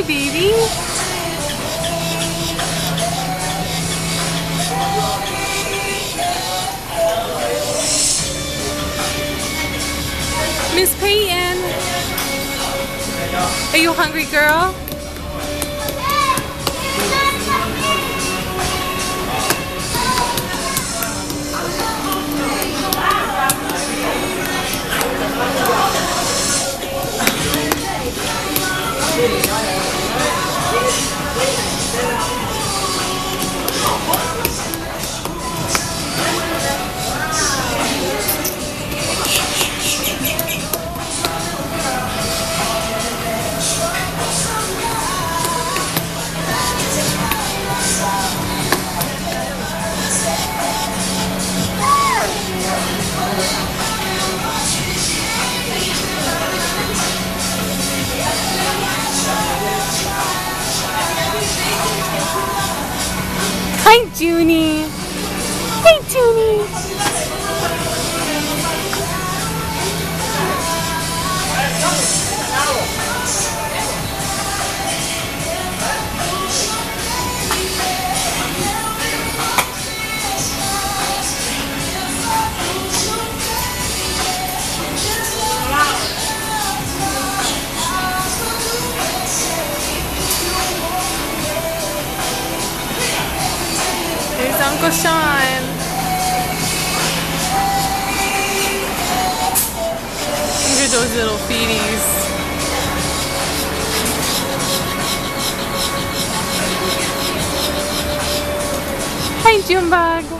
Hi, baby. Miss Peyton. Are you hungry, girl? Hi, Junie. Hey, Junie. Uncle Sean. Look at those little feeties. Hi, Junebug.